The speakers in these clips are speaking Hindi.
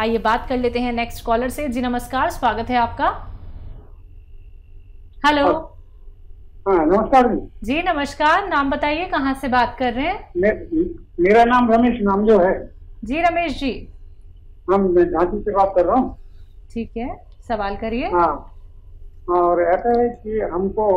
आइए बात कर लेते हैं नेक्स्ट कॉलर से। जी नमस्कार स्वागत है आपका। हेलो हाँ। नमस्कार जी। जी नमस्कार नाम बताइए कहाँ से बात कर रहे हैं? मे, मेरा नाम रमेश नाम जो है। जी रमेश जी। हम मैं झांसी से बात कर रहा हूँ। ठीक है सवाल करिए। हाँ और ऐसा है कि हमको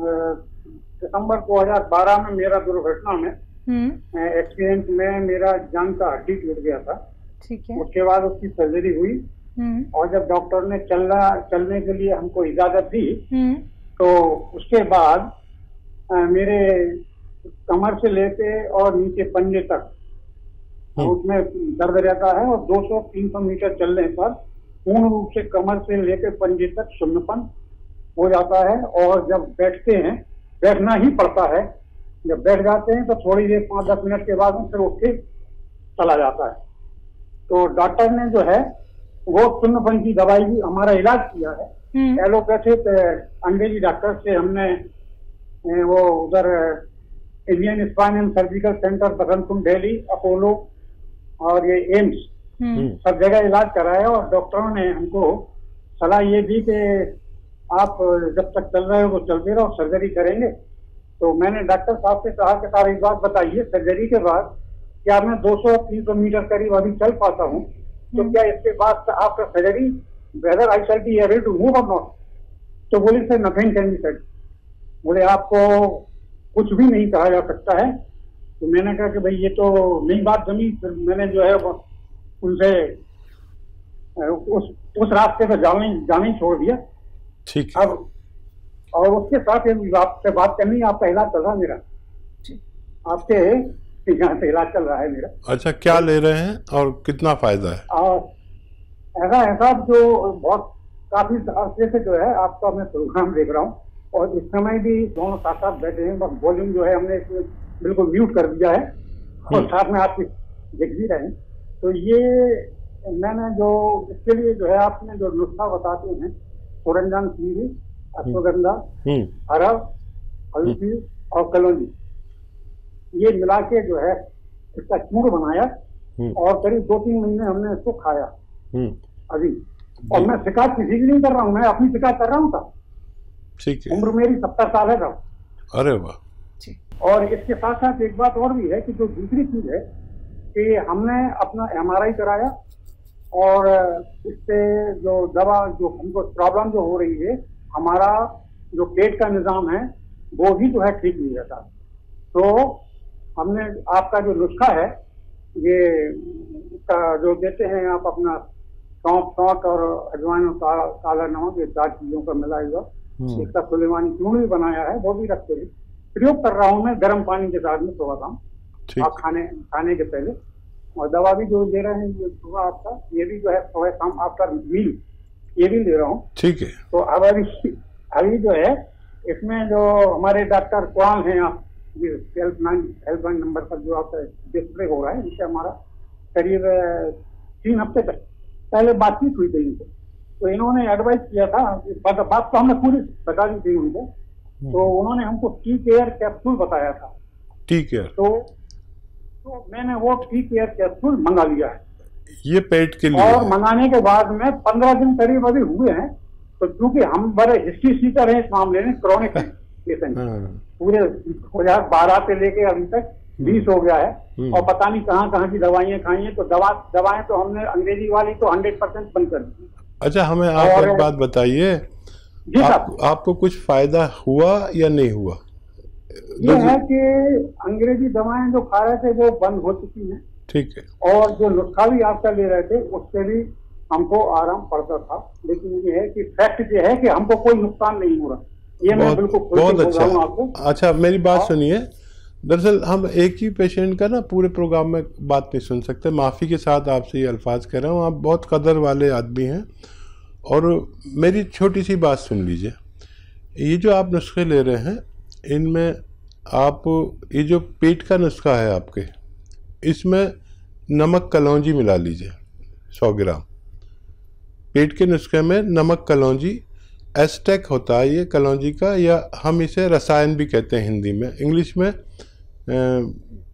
दिसंबर 2012 में मेरा दुर्घटना में हम्म। एक्सीडेंट में मेरा जान का हड्डी टूट गया था। ठीक है। उसके बाद उसकी सर्जरी हुई। हम्म। और जब डॉक्टर ने चलना चलने के लिए हमको इजाज़त दी हम्म। तो उसके बाद अ, मेरे कमर से लेके और नीचे पंजे तक उसमें दर्द रहता है और 200-300 मीटर चलने पर पूर्ण रूप से कमर से लेकर पंजे तक शून्यपन हो जाता है। और जब बैठते हैं बैठना ही पड़ता है। जब बैठ जाते हैं तो थोड़ी देर पाँच दस मिनट के बाद फिर उठ के चला जाता है। तो डॉक्टर ने जो है वो शून्यपन की दवाई भी हमारा इलाज किया है। हम्म। एलोपैथिक अंग्रेज़ी डॉक्टर से हमने वो उधर Indian spine and surgical centre Vasant Kunj Delhi Apollo और ये एम्स हम्म। सब जगह इलाज कराया और डॉक्टरों ने हमको सलाह ये दी कि आप जब तक चल रहे हो तो चलते रहो सर्जरी करेंगे। तो मैंने डॉक्टर साहब से कहा कि साहब एक बात बताइए सर्जरी के बाद क्या मैं 200-300 मीटर करीब अभी चल पाता हूँ? तो क्या इसके बाद after surgery whether I shall be able to move और नॉट तो बोले sir nothing can be said बोले आपको कुछ भी नहीं कहा जा सकता है। तो मैंने कहा कि भाई ये तो नई बात जमी। फिर मैंने जो है उनसे उस उस रास्ते पे जाने जाने ही छोड़ दिया। ठीक अब और उसके साथ आपसे बात करनी आपका इलाज चल रहा मेरा आपके यहाँ से इलाज चल रहा है मेरा। अच्छा क्या ले रहे हैं और कितना फ़ायदा है? ऐसा ऐसा जो बहुत काफ़ी अरसे से जो है आपका मैं प्रोग्राम देख रहा हूँ। और इस समय भी दोनों साथ साथ बैठे हैं बस वॉल्यूम जो है हमने इसमें बिल्कुल म्यूट कर दिया है। और हम्म। साथ में आप देख भी रहे हैं। तो ये मैंने जो इसके लिए जो है आपने जो नुस्खा बताते हैं सुरंजन सीरी अश्वगंधा हम्म। अरब हल्दी और कलौजी ये मिला के जो है इसका चूर बनाया हम्म। और करीब दो तीन महीने हमने इसको खाया। हम्म। अभी। और मैं शिकायत किसी की नहीं कर रहा हूँ मैं अपनी शिकायत कर रहा हूँ था ठीक है। उम्र मेरी सत्तर साल है था अरे वाह। और इसके साथ साथ एक बात और भी है कि जो दूसरी चीज़ है कि हमने अपना एमआरआई कराया और इससे जो दवा जो हमको प्रॉब्लम जो हो रही है हमारा जो पेट का निज़ाम है वो भी जो है ठीक नहीं रहता। तो हमने आपका जो नुस्खा है ये इसका जो देते हैं आप अपना सौंफ सौंठ और अजवाइन और काला काला नमक ये चार चीज़ों का मिला हुआ। हम्म। इसका सुलेमानी चूर्ण भी बनाया है वो भी रखते हैं। प्रयोग कर रहा हूँ मैं गर्म पानी के साथ में सुबह शाम ठीक। आप खाने खाने के पहले। और दवा भी जो दे रहे हैं ये सुबह आपका ये भी जो है सुबह शाम आफ्टर मील ये भी ले रहा हूँ। ठीक है। तो अब अभी अभी जो है इसमें जो हमारे डॉक्टर कौन हैं आप हेल्पलाइन हेल्पलाइन नंबर पर जो आपका डिस्प्ले हो रहा है इनसे हमारा करीब तीन हफ़्ते तक। पहले बातचीत हुई थी इनसे। तो इन्होंने एडवाइस किया था बात बात तो हमने पूरी बता दी थी उनको तो उन्होंने हमको टी केयर कैप्सूल बताया था। ठीक है। तो तो मैंने वो टी केयर कैप्सूल मंगा लिया है। ये पेट के लिए और मंगाने के बाद में पंद्रह दिन करीब अभी हुए हैं। तो क्योंकि हम बड़े हिस्ट्री सीटर हैं इस मामले में क्रॉनिक पेशेंट पूरे दो हज़ार बारह से लेके अभी तक बीस हो गया है। हम्म। और पता नहीं कहाँ कहाँ की दवाइयाँ खाई हैं। तो दवा दवाएँ तो हमने अंग्रेज़ी वाली तो हंड्रेड परसेंट बंद कर दी। अच्छा हमें आप एक बात बताइए। आप, आपको कुछ फ़ायदा हुआ या नहीं हुआ? ये है कि अंग्रेज़ी दवाएँ जो खा रहे थे वो बंद हो चुकी हैं। ठीक है। और जो नुस्खा भी आपका ले रहे थे उससे भी हमको आराम पड़ता था। लेकिन ये है कि फैक्ट ये है कि हमको कोई नुकसान नहीं हो रहा। ये मैं बहुत बिल्कुल अच्छा। आपको। अच्छा मेरी बात सुनिए। दरअसल हम एक ही पेशेंट का ना पूरे प्रोग्राम में बात नहीं सुन सकते। माफ़ी के साथ आपसे ये अल्फाज कह रहा हूँ। आप बहुत कदर वाले आदमी हैं। और मेरी छोटी सी बात सुन लीजिए। ये जो आप नुस्खे ले रहे हैं इनमें आप ये जो पेट का नुस्खा है आपके इसमें नमक कलौजी मिला लीजिए सौ ग्राम। पेट के नुस्खे में नमक कलौंजी एस्टेक होता है ये कलौजी का, या हम इसे रसायन भी कहते हैं हिंदी में। इंग्लिश में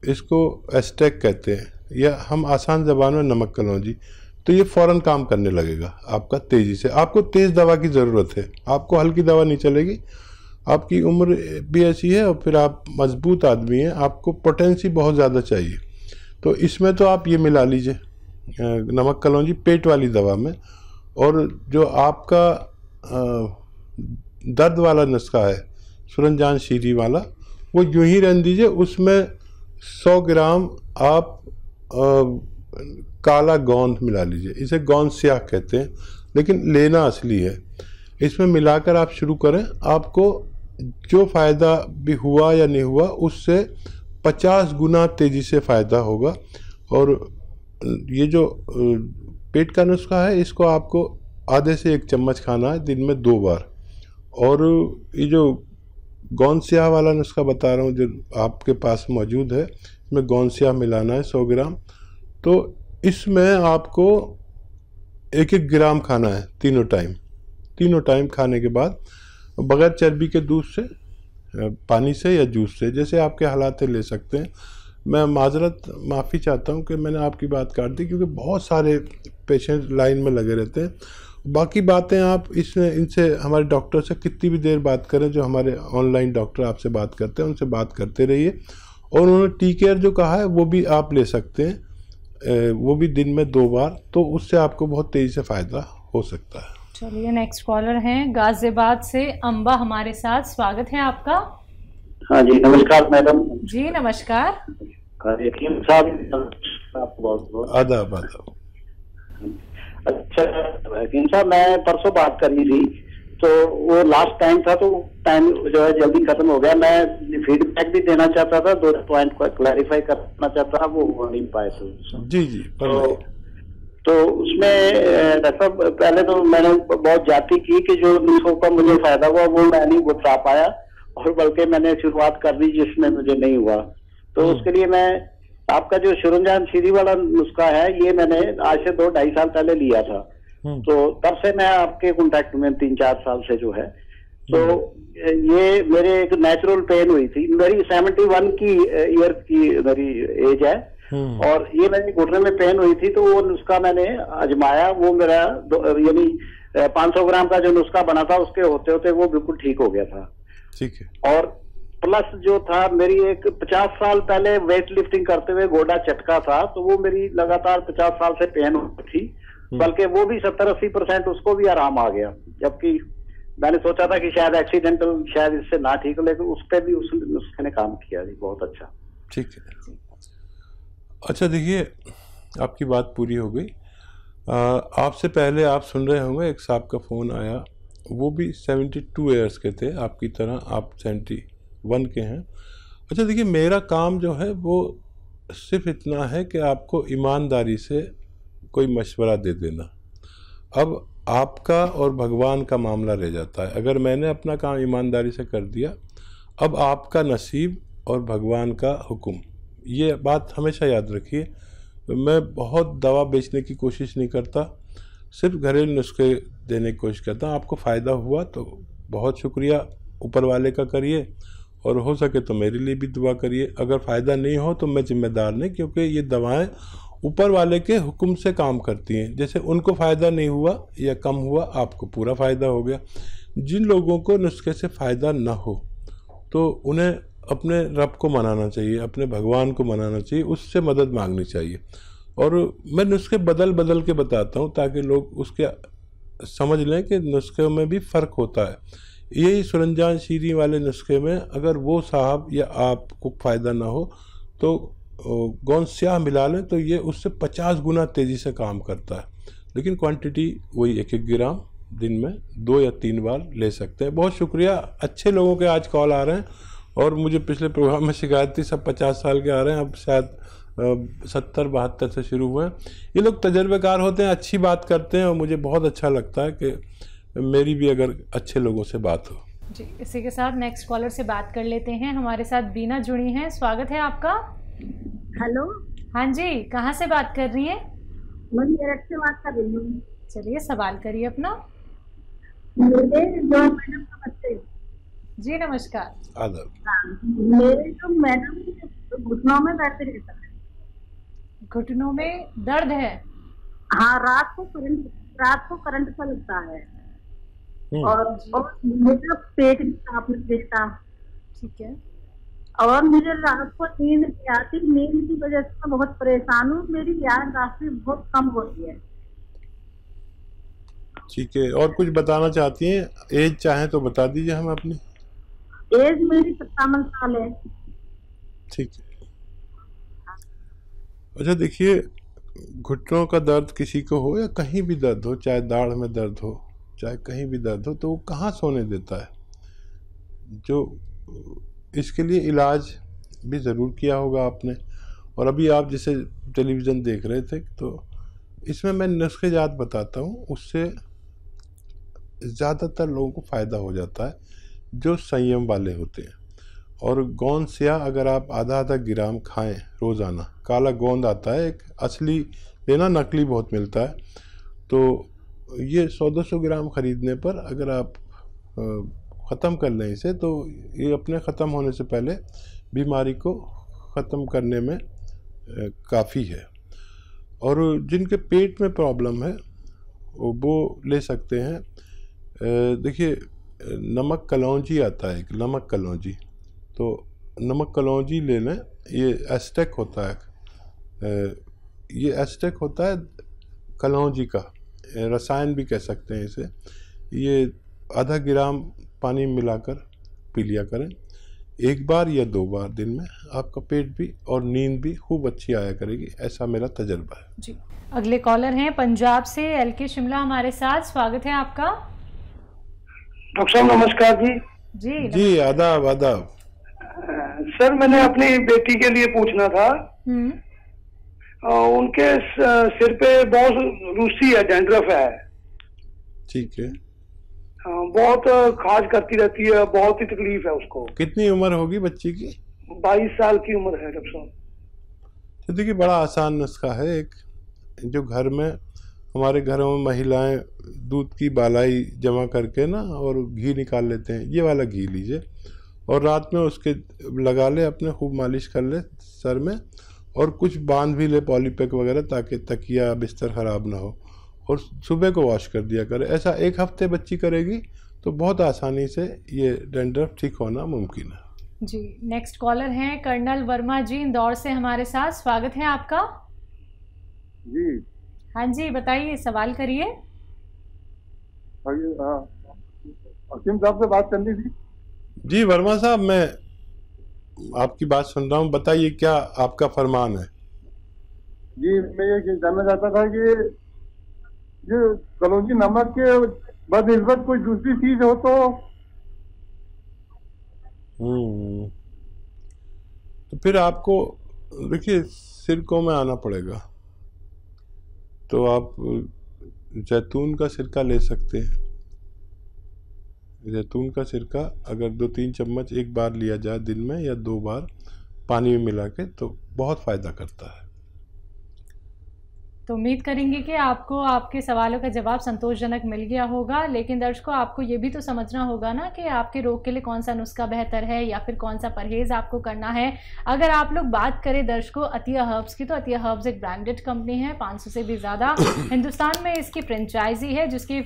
इसको एस्टेक कहते हैं, या हम आसान ज़बान में नमक कलौजी। तो ये फ़ौरन काम करने लगेगा आपका तेज़ी से। आपको तेज़ दवा की ज़रूरत है, आपको हल्की दवा नहीं चलेगी। आपकी उम्र भी ऐसी है और फिर आप मज़बूत आदमी हैं, आपको पोटेंसी बहुत ज़्यादा चाहिए। तो इसमें तो आप ये मिला लीजिए नमक कलौजी पेट वाली दवा में, और जो आपका दर्द वाला नुस्खा है सुरंजान शीरी वाला वो यूँ ही रहने दीजिए उसमें 100 ग्राम आप आ, काला गोंद मिला लीजिए इसे गोंद स्याह कहते हैं लेकिन लेना असली है। इसमें मिलाकर आप शुरू करें आपको जो फ़ायदा भी हुआ या नहीं हुआ उससे 50 गुना तेज़ी से फ़ायदा होगा और ये जो पेट का नुस्खा है इसको आपको आधे से एक चम्मच खाना है, दिन में दो बार। और ये जो गोंद स्याह वाला नुस्खा बता रहा हूँ, जो आपके पास मौजूद है, इसमें गोंद स्याह मिलाना है सौ ग्राम। तो इसमें आपको एक एक ग्राम खाना है, तीनों टाइम। तीनों टाइम खाने के बाद, बगैर चर्बी के दूध से पानी से या जूस से, जैसे आपके हालात ले सकते हैं। मैं माजरत माफ़ी चाहता हूँ कि मैंने आपकी बात काट दी, क्योंकि बहुत सारे पेशेंट लाइन में लगे रहते हैं। बाकी बातें आप इस इनसे हमारे डॉक्टर से कितनी भी देर बात करें जो हमारे ऑनलाइन डॉक्टर आपसे बात करते हैं उनसे बात करते रहिए। और उन्होंने टी केयर जो कहा है वो भी आप ले सकते हैं। वो भी दिन में दो बार तो उससे आपको बहुत तेज़ी से फ़ायदा हो सकता है। चलिए नेक्स्ट कॉलर हैं गाजियाबाद से अम्बा हमारे साथ। स्वागत है आपका। हाँ जी नमस्कार मैडम। जी नमस्कार। आदाब आदाब। अच्छा साहब मैं परसों बात करी थी तो वो लास्ट टाइम था तो टाइम जो है जल्दी खत्म हो गया। मैं फीडबैक भी देना चाहता था दो पॉइंट को क्लैरिफाई करना चाहता था वो हो नहीं पाए थे जी जी तो, तो उसमें डॉक्टर पहले तो मैंने बहुत जाति की कि जो नुस्खों का मुझे फ़ायदा हुआ वो मैं नहीं बता पाया और बल्कि मैंने शुरुआत कर दी जिसमें मुझे नहीं हुआ। तो हम्म। उसके लिए मैं आपका जो शुरंजान सीरी वाला नुस्खा है ये मैंने आज से दो ढाई साल पहले लिया था। हम्म। तो तब से मैं आपके कॉन्टेक्ट में तीन चार साल से जो है। तो हम्म। ये मेरे एक नेचुरल पेन हुई थी। मेरी सेवेंटी वन की ईयर की मेरी एज है। हम्म। और ये मेरी घुटने में पेन हुई थी तो वो नुस्खा मैंने आजमाया। वो मेरा यानी पाँच सौ ग्राम का जो नुस्खा बना था उसके होते होते वो बिल्कुल ठीक हो गया था। ठीक है। और प्लस जो था मेरी एक पचास साल पहले वेट लिफ्टिंग करते हुए गोडा चटका था तो वो मेरी लगातार पचास साल से पेन होती थी। हम्म। बल्कि वो भी सत्तर अस्सी परसेंट उसको भी आराम आ गया। जबकि मैंने सोचा था कि शायद एक्सीडेंटल शायद इससे ना ठीक हो लेकिन उस पर भी उस नुस्खे ने काम किया जी बहुत अच्छा। ठीक है। अच्छा देखिए आपकी बात पूरी हो गई। आपसे पहले आप सुन रहे होंगे एक साहब का फ़ोन आया। वो भी सेवेंटी टू ईयर्स के थे आपकी तरह आप सेवेंटी वन के हैं। अच्छा देखिए, मेरा काम जो है, वो सिर्फ़ इतना है कि आपको ईमानदारी से कोई मशवरा दे देना। अब आपका और भगवान का मामला रह जाता है। अगर मैंने अपना काम ईमानदारी से कर दिया, अब आपका नसीब और भगवान का हुक्म। ये बात हमेशा याद रखिए, मैं बहुत दवा बेचने की कोशिश नहीं करता, सिर्फ़ घरेलू नुस्खे देने की कोशिश करता हूँ। आपको फ़ायदा हुआ तो बहुत शुक्रिया, ऊपर वाले का करिए। और हो सके तो मेरे लिए भी दुआ करिए। अगर फ़ायदा नहीं हो तो मैं जिम्मेदार नहीं, क्योंकि ये दवाएँ ऊपर वाले के हुक्म से काम करती हैं। जैसे उनको फ़ायदा नहीं हुआ या कम हुआ, आपको पूरा फ़ायदा हो गया। जिन लोगों को नुस्खे से फ़ायदा ना हो तो उन्हें अपने रब को मनाना चाहिए, अपने भगवान को मनाना चाहिए, उससे मदद मांगनी चाहिए। और मैं नुस्खे बदल बदल के बताता हूँ, ताकि लोग उसके समझ लें कि नुस्खे में भी फ़र्क होता है। यही सुरंजान शीरी वाले नुस्खे में अगर वो साहब या आपको फ़ायदा ना हो तो गौन स्याह मिला लें तो ये उससे पचास गुना तेज़ी से काम करता है। लेकिन क्वांटिटी वही एक एक ग्राम दिन में दो या तीन बार ले सकते हैं। बहुत शुक्रिया, अच्छे लोगों के आज कॉल आ रहे हैं और मुझे पिछले प्रोग्राम में शिकायत थी, सब पचास साल के आ रहे हैं, अब शायद सत्तर, बहत्तर से शुरू हुए हैं। ये लोग तजर्बेकार होते हैं, अच्छी बात करते हैं और मुझे बहुत अच्छा लगता है कि मेरी भी अगर अच्छे लोगों से बात हो। जी इसी के साथ नेक्स्ट कॉलर से बात कर लेते हैं। हमारे साथ बीना जुड़ी हैं। स्वागत है आपका। हेलो। हाँ जी कहाँ से बात कर रही है? मैं मेरठ से बात कर रही हूँ। चलिए सवाल करिए अपना। मेरे जो मैडम नमस्ते। जी नमस्कार। आदर हाँ, मेरे जो मैडम घुटनों में दर्द रहता है। घुटनों में दर्द है? हाँ रात को करंट रात को करंट सा लगता है। और और मेरा पेट भी साफ़ नहीं देता ठीक है। और मुझे रात को नींद नहीं आती नींद की वजह से मैं बहुत परेशान हूँ। मेरी याददाश्त भी बहुत कम होती है। ठीक है और कुछ बताना चाहती हैं? एज चाहे तो बता दीजिए हम अपनी। एज मेरी सत्तावन साल है। ठीक है। अच्छा देखिए घुटनों का दर्द किसी को हो या कहीं भी दर्द हो चाहे दाढ़ में दर्द हो चाहे कहीं भी दर्द हो तो वो कहाँ सोने देता है? जो इसके लिए इलाज भी ज़रूर किया होगा आपने। और अभी आप जैसे टेलीविज़न देख रहे थे तो इसमें मैं नुस्खे जात बताता हूँ, उससे ज़्यादातर लोगों को फ़ायदा हो जाता है, जो संयम वाले होते हैं। और गोंद स्या अगर आप आधा आधा ग्राम खाएँ रोज़ाना, काला गोंद आता है, एक असली, लेना नकली बहुत मिलता है तो ये सौ दो सौ ग्राम ख़रीदने पर अगर आप ख़त्म कर लें इसे तो ये अपने ख़त्म होने से पहले बीमारी को ख़त्म करने में काफ़ी है। और जिनके पेट में प्रॉब्लम है, वो ले सकते हैं। देखिए, नमक कलौजी आता है एक, नमक कलौजी। तो नमक कलौजी ले लें, ये एस्टेक होता है। ये एस्टेक होता है कलौजी का। रसायन भी कह सकते हैं इसे। ये आधा ग्राम पानी में मिलाकर पी लिया करें। एक बार या दो बार दिन में आपका पेट भी और नींद भी खूब अच्छी आया करेगी ऐसा मेरा तजर्बा है। जी। अगले कॉलर हैं पंजाब से एल के शिमला हमारे साथ स्वागत है आपका। डॉक्टर साहब नमस्कार जी। जी जी आदाब आदाब। सर मैंने अपनी बेटी के लिए पूछना था। हम्म। अ, उनके सिर पे बहुत रूसी है डेंड्रफ है। ठीक है। बहुत खाज करती रहती है बहुत ही तकलीफ़ है उसको। कितनी उम्र होगी बच्ची की? बाईस साल की उम्र है डॉक्टर साहब। तो देखिए बड़ा आसान नुस्खा है एक। जो घर में हमारे घरों में महिलाएँ दूध की बालाई जमा करके ना और घी निकाल लेते हैं। ये वाला घी लीजिए। और रात में उसके लगा ले अपने खूब मालिश कर ले सर में। और कुछ बाँध भी ले पॉलीपैक वगैरह ताकि तकिया बिस्तर ख़राब ना हो। और सुबह को वॉश कर दिया करे। ऐसा एक हफ़्ते बच्ची करेगी तो बहुत आसानी से ये डेंड्रफ ठीक होना मुमकिन है। जी नेक्स्ट कॉलर हैं कर्नल वर्मा जी इंदौर से हमारे साथ। स्वागत है आपका। जी। हाँ जी बताइए सवाल करिए। हाँ। हकीम साहब से बात करनी थी। जी वर्मा साहब मैं आपकी बात सुन रहा हूँ। बताइए क्या आपका फरमान है? जी मैं ये जानना चाहता था कि ये कलौजी नमक के बदनिस्बत कोई दूसरी चीज़ हो तो? हम्म। तो फिर आपको देखिए सिरकों में आना पड़ेगा। तो आप जैतून का सिरका ले सकते हैं। जैतून का सिरका अगर दो तीन चम्मच एक बार लिया जाए दिन में या दो बार पानी में मिला के तो बहुत फ़ायदा करता है। तो उम्मीद करेंगे कि आपको आपके सवालों का जवाब संतोषजनक मिल गया होगा लेकिन दर्शकों आपको ये भी तो समझना होगा ना कि आपके रोग के लिए कौन सा नुस्खा बेहतर है या फिर कौन सा परहेज आपको करना है। अगर आप लोग बात करें दर्शकों अतिया हर्ब्स की तो अतिया हर्ब्स एक ब्रांडेड कंपनी है 500 से भी ज़्यादा। हिंदुस्तान में इसकी फ्रेंचाइजी है जिसकी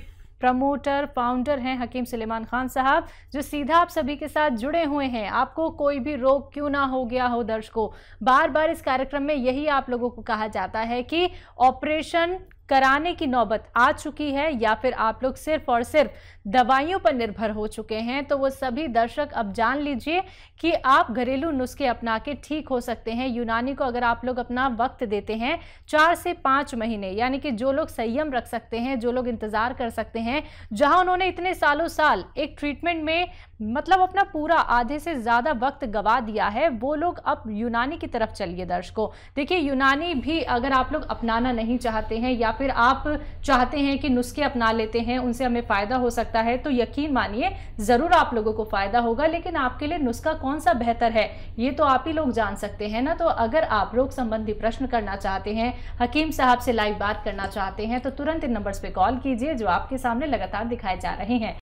प्रमोटर, फाउंडर हैं हकीम सलेमान खान साहब, जो सीधा आप सभी के साथ जुड़े हुए हैं। आपको कोई भी रोग क्यों ना हो गया हो दर्शकों? बार बार इस कार्यक्रम में यही आप लोगों को कहा जाता है कि ऑपरेशन कराने की नौबत आ चुकी है या फिर आप लोग सिर्फ़ और सिर्फ़ दवाइयों पर निर्भर हो चुके हैं तो वो सभी दर्शक अब जान लीजिए कि आप घरेलू नुस्खे अपना के ठीक हो सकते हैं। यूनानी को अगर आप लोग अपना वक्त देते हैं, चार से पाँच महीने, यानी कि जो लोग संयम रख सकते हैं, जो लोग इंतज़ार कर सकते हैं, जहाँ उन्होंने इतने सालों साल एक ट्रीटमेंट में मतलब अपना पूरा आधे से ज़्यादा वक्त गवा दिया है, वो लोग अब यूनानी की तरफ़ चलिए दर्शकों। देखिए, यूनानी भी अगर आप लोग अपनाना नहीं चाहते हैं या फिर आप चाहते हैं कि नुस्खे अपना लेते हैं, उनसे हमें फ़ायदा हो सकता है तो यकीन मानिए, ज़रूर आप लोगों को फ़ायदा होगा, लेकिन आपके लिए नुस्खा कौन सा बेहतर है, ये तो आप ही लोग जान सकते हैं ना। तो अगर आप रोग संबंधी प्रश्न करना चाहते हैं, हकीम साहब से लाइव बात करना चाहते हैं तो तुरंत इन नंबर्स पे कॉल कीजिए, जो आपके सामने लगातार दिखाए जा रहे हैं।